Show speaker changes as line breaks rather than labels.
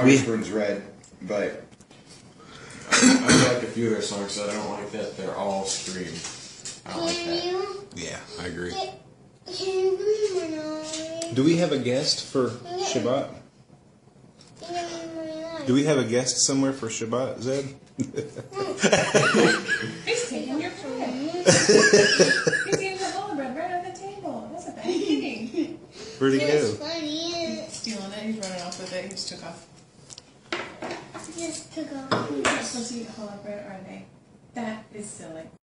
August Burns Red, but
I like a few of their songs, so I don't like that they're all scream. I don't like that.
Yeah, I agree.
get, can you give me my knife?
Do we have a guest for Shabbat?
Give me my knife.
Do we have a guest somewhere for Shabbat, Zed?
He's taking your bread. He's eating the whole bread right on the table. That's a bad thing.
Where'd he go?
funny.
Stealing it. He's running off with it. He just took off.
Just took off.
You're supposed to eat whole bread, are they? That is silly.